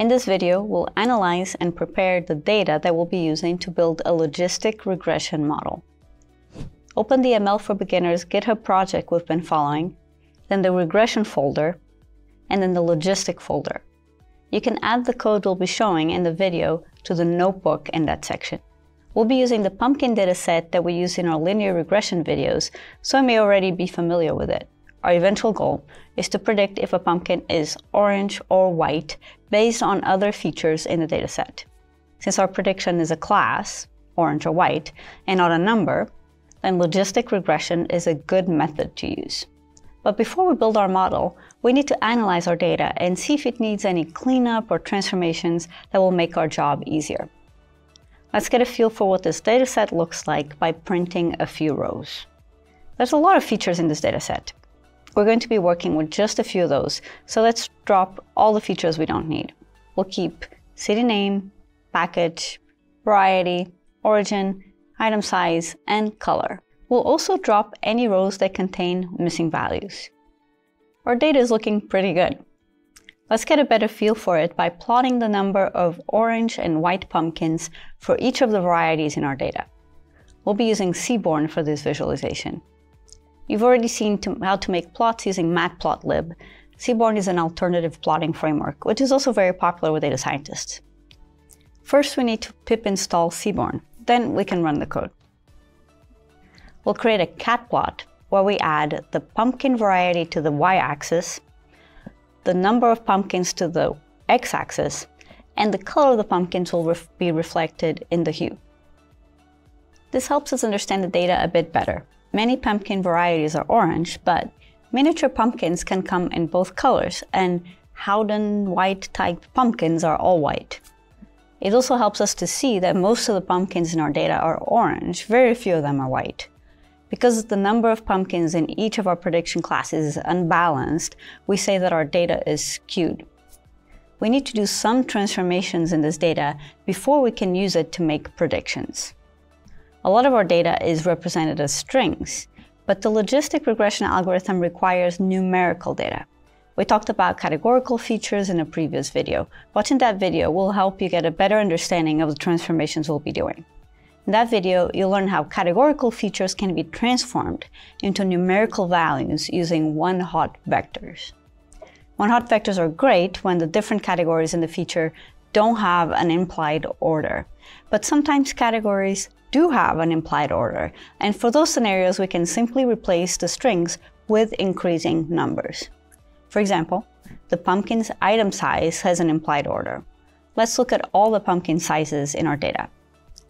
In this video, we'll analyze and prepare the data that we'll be using to build a logistic regression model. Open the ML for Beginners GitHub project we've been following, then the regression folder, and then the logistic folder. You can add the code we'll be showing in the video to the notebook in that section. We'll be using the pumpkin dataset that we use in our linear regression videos, so I may already be familiar with it. Our eventual goal is to predict if a pumpkin is orange or white based on other features in the dataset. Since our prediction is a class, orange or white, and not a number, then logistic regression is a good method to use. But before we build our model, we need to analyze our data and see if it needs any cleanup or transformations that will make our job easier. Let's get a feel for what this dataset looks like by printing a few rows. There's a lot of features in this dataset. We're going to be working with just a few of those, so let's drop all the features we don't need. We'll keep city name, package, variety, origin, item size, and color. We'll also drop any rows that contain missing values. Our data is looking pretty good. Let's get a better feel for it by plotting the number of orange and white pumpkins for each of the varieties in our data. We'll be using Seaborn for this visualization. You've already seen to, how to make plots using matplotlib. Seaborn is an alternative plotting framework, which is also very popular with data scientists. First, we need to pip install Seaborn. Then we can run the code. We'll create a cat plot where we add the pumpkin variety to the y-axis the number of pumpkins to the x-axis, and the color of the pumpkins will ref be reflected in the hue. This helps us understand the data a bit better. Many pumpkin varieties are orange, but miniature pumpkins can come in both colors, and Howden white type pumpkins are all white. It also helps us to see that most of the pumpkins in our data are orange, very few of them are white. Because the number of pumpkins in each of our prediction classes is unbalanced, we say that our data is skewed. We need to do some transformations in this data before we can use it to make predictions. A lot of our data is represented as strings, but the logistic regression algorithm requires numerical data. We talked about categorical features in a previous video. Watching that video will help you get a better understanding of the transformations we'll be doing. In that video, you'll learn how categorical features can be transformed into numerical values using one-hot vectors. One-hot vectors are great when the different categories in the feature don't have an implied order. But sometimes categories do have an implied order, and for those scenarios, we can simply replace the strings with increasing numbers. For example, the pumpkin's item size has an implied order. Let's look at all the pumpkin sizes in our data.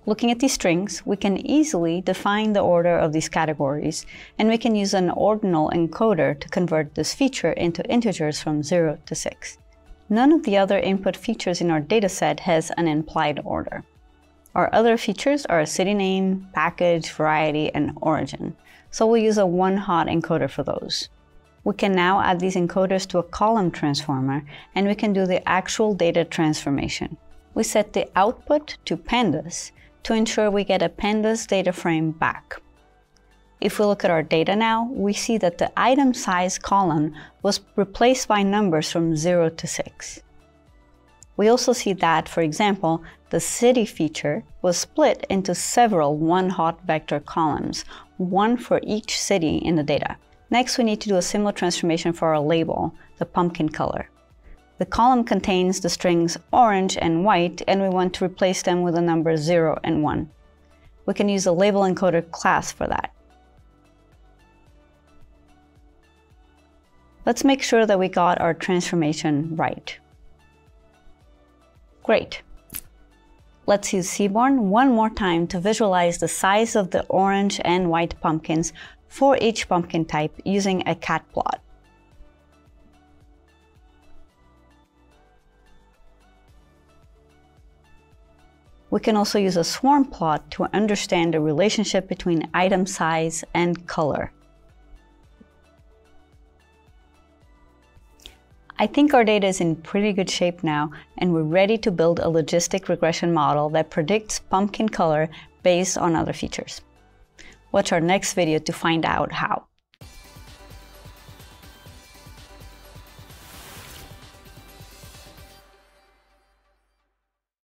Looking at these strings, we can easily define the order of these categories, and we can use an ordinal encoder to convert this feature into integers from 0 to 6. None of the other input features in our dataset has an implied order. Our other features are city name, package, variety, and origin, so we'll use a one-hot encoder for those. We can now add these encoders to a column transformer, and we can do the actual data transformation. We set the output to pandas, to ensure we get a pandas data frame back. If we look at our data now, we see that the item size column was replaced by numbers from 0 to 6. We also see that, for example, the city feature was split into several one-hot vector columns, one for each city in the data. Next, we need to do a similar transformation for our label, the pumpkin color. The column contains the strings orange and white, and we want to replace them with the numbers 0 and 1. We can use a label encoder class for that. Let's make sure that we got our transformation right. Great. Let's use Seaborn one more time to visualize the size of the orange and white pumpkins for each pumpkin type using a cat plot. We can also use a swarm plot to understand the relationship between item size and color. I think our data is in pretty good shape now, and we're ready to build a logistic regression model that predicts pumpkin color based on other features. Watch our next video to find out how.